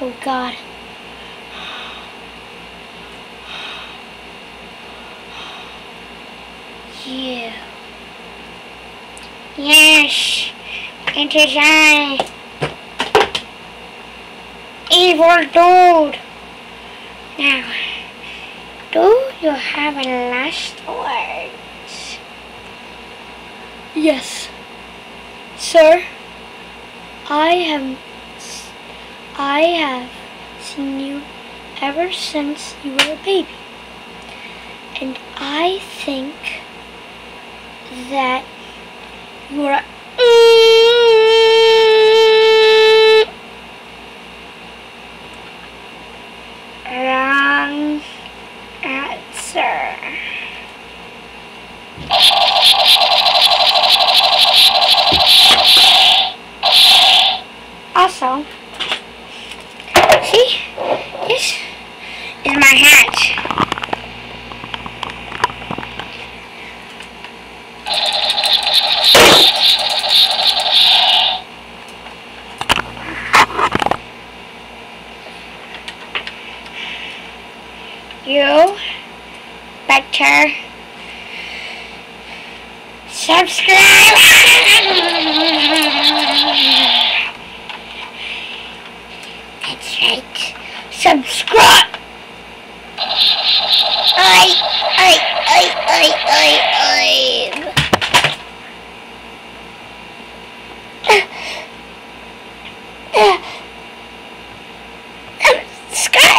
Oh God. You. Yes. It is I. Evil dude. Now, do you have any last words? Yes. Sir, I have I have seen you ever since you were a baby. And I think that you are Wrong see, this is my hat. You better subscribe. like, subscribe. I, I, I, I, I, I. Uh, uh, subscribe.